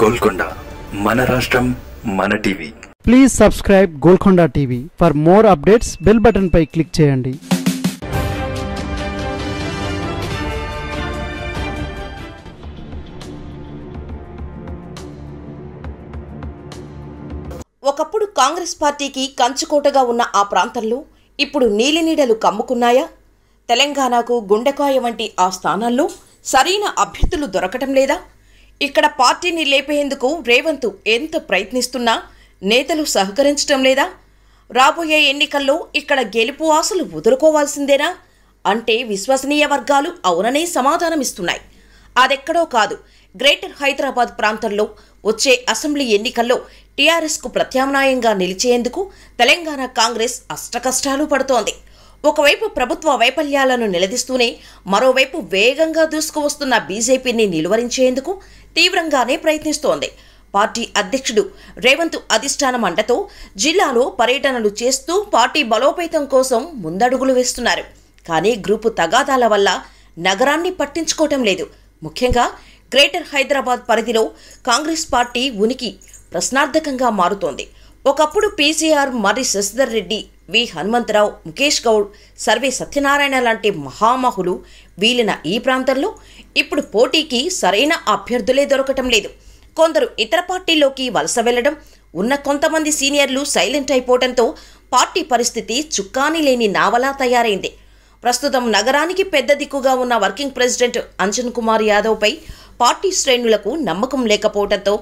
గోల్కొండ మన రాష్ట్రం మన TV. Please subscribe Golconda TV for more updates bell button pi click చేయండి. ఒకప్పుడు కాంగ్రెస్ పార్టీకి కంచుకోటగా ఉన్న ఆ ప్రాంతంలో ఇప్పుడు నీలినీడలు కమ్ముకున్నాయా? తెలంగాణకు గుండెకాయ వంటి ఆ స్థానాల్లో సరైన అభ్యర్థులు దొరకటం లేదా? ఇక్కడ పార్టీని లేపేందుకు రేవంత్ ఎంత ప్రయత్నిస్తున్నా నేతలు సహకరించటం లేదా? రాబోయే ఎన్నికల్లో ఇక్కడ గెలుపు ఆశలు వదులుకోవాల్సిందేనా? అంటే విశ్వసనీయ వర్గాలు అవుననే సమాధానమిస్తున్నాయి. అదెక్కడో కాదు గ్రేటర్ హైదరాబాద్ ప్రాంతంలో వచ్చే అసెంబ్లీ ఎన్నికల్లో టీఆర్ఎస్కు ప్రత్యామ్నాయంగా నిలిచేందుకు తెలంగాణ కాంగ్రెస్ అష్టకష్టాలు పడుతోంది. ఒకవైపు ప్రభుత్వ వైఫల్యాలను నిలదీస్తూనే మరోవైపు వేగంగా దూసుకువస్తున్న బీజేపీని నిలువరించేందుకు తీవ్రంగానే ప్రయత్నిస్తోంది. పార్టీ అధ్యక్షుడు రేవంత్ అధిష్టానం అంటతో జిల్లాలో పర్యటనలు చేస్తూ పార్టీ బలోపేతం కోసం ముందడుగులు వేస్తున్నారు. కానీ గ్రూపు తగాదాల వల్ల నగరాన్ని పట్టించుకోవటం లేదు. ముఖ్యంగా గ్రేటర్ హైదరాబాద్ పరిధిలో కాంగ్రెస్ పార్టీ ఉనికి ప్రశ్నార్థకంగా మారుతోంది. ఒకప్పుడు పీసీఆర్ మరి శశిధర్ రెడ్డి వి. హనుమంతరావు ముఖేష్ గౌడ్ సర్వే సత్యనారాయణ లాంటి మహామహులు వీలిన ఈ ప్రాంతంలో ఇప్పుడు పోటీకి సరైన అభ్యర్థులే దొరకటం లేదు. కొందరు ఇతర పార్టీలోకి వలస వెళ్ళడం ఉన్న కొంతమంది సీనియర్లు సైలెంట్ అయిపోవడంతో పార్టీ పరిస్థితి చుక్కాని లేని నావలా తయారైంది. ప్రస్తుతం నగరానికి పెద్ద దిక్కుగా ఉన్న వర్కింగ్ ప్రెసిడెంట్ అంజన్ కుమార్ యాదవ్పై పార్టీ శ్రేణులకు నమ్మకం లేకపోవడంతో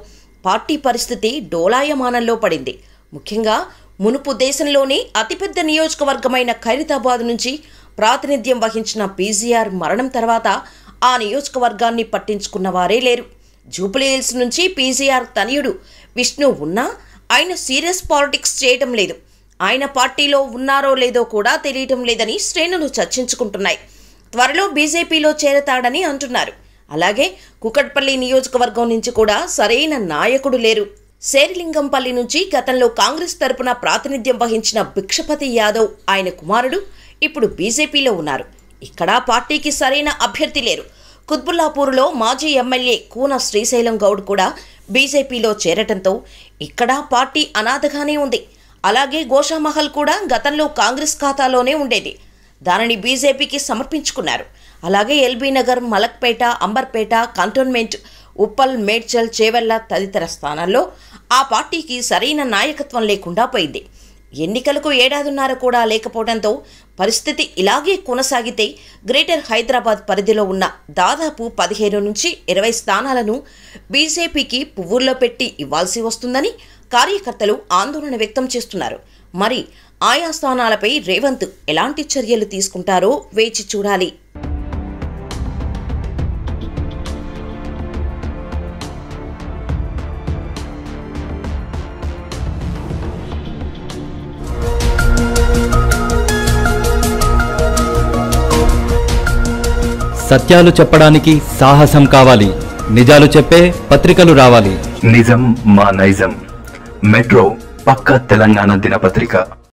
పార్టీ పరిస్థితి డోలాయమానంలో పడింది. ముఖ్యంగా మునుపు దేశంలోనే అతిపెద్ద నియోజకవర్గమైన ఖైరతాబాద్ నుంచి ప్రాతినిధ్యం వహించిన పీజీఆర్ మరణం తర్వాత ఆ నియోజకవర్గాన్ని పట్టించుకున్న వారే లేరు. జూబ్లీహిల్స్ నుంచి పీజీఆర్ తనయుడు విష్ణు ఉన్నా ఆయన సీరియస్ పాలిటిక్స్ చేయటం లేదు. ఆయన పార్టీలో ఉన్నారో లేదో కూడా తెలియటం లేదని శ్రేణులు చర్చించుకుంటున్నాయి. త్వరలో బీజేపీలో చేరతాడని అంటున్నారు. అలాగే కుకట్పల్లి నియోజకవర్గం నుంచి కూడా సరైన నాయకుడు లేరు. శేరిలింగంపల్లి నుంచి గతంలో కాంగ్రెస్ తరపున ప్రాతినిధ్యం వహించిన భిక్షపతి యాదవ్ ఆయన కుమారుడు ఇప్పుడు బీజేపీలో ఉన్నారు. ఇక్కడ పార్టీకి సరైన అభ్యర్థి లేరు. కుత్బుల్లాపూర్లో మాజీ ఎమ్మెల్యే కూన శ్రీశైలం గౌడ్ కూడా బీజేపీలో చేరటంతో ఇక్కడ పార్టీ అనాథగానే ఉంది. అలాగే గోషామహల్ కూడా గతంలో కాంగ్రెస్ ఖాతాలోనే ఉండేది. దానిని బీజేపీకి సమర్పించుకున్నారు. అలాగే ఎల్బీ నగర్ మలక్పేట అంబర్పేట కంటోన్మెంట్ ఉప్పల్ మేడ్చల్ చేవెళ్ళ తదితర స్థానాల్లో ఆ పార్టీకి సరైన నాయకత్వం లేకుండా పోయింది. ఎన్నికలకు ఏడాదిన్నర కూడా లేకపోవడంతో పరిస్థితి ఇలాగే కొనసాగితే గ్రేటర్ హైదరాబాద్ పరిధిలో ఉన్న దాదాపు పదిహేను నుంచి ఇరవై స్థానాలను బీజేపీకి పువ్వుల్లో పెట్టి ఇవ్వాల్సి వస్తుందని కార్యకర్తలు ఆందోళన వ్యక్తం చేస్తున్నారు. మరి ఆయా స్థానాలపై రేవంత్ ఎలాంటి చర్యలు తీసుకుంటారో వేచి చూడాలి. సత్యాలు చెప్పడానికి సాహసం కావాలి. నిజాలు చెప్పే పత్రికలు రావాలి. నిజం మా నైజం. మెట్రో పక్క తెలంగాణ దినపత్రిక.